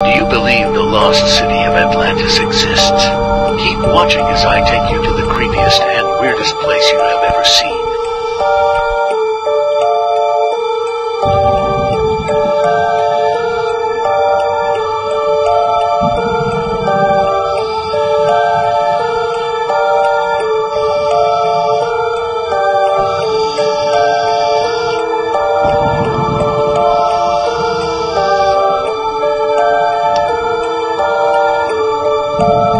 Do you believe the lost city of Atlantis exists? Keep watching as I take you to the creepiest and weirdest place you have ever seen. Thank you.